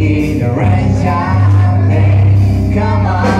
in the rain shine. Come on.